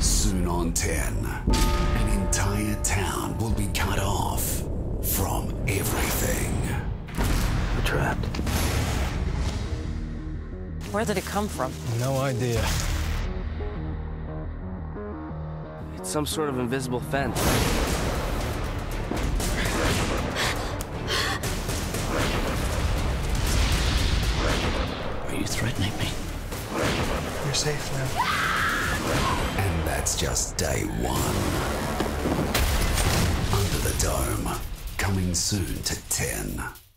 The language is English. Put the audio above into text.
Soon on 10, an entire town will be cut off from everything. We're trapped. Where did it come from? No idea. It's some sort of invisible fence. Are you threatening me? You're safe now. That's just day one. Under the Dome, coming soon to 10.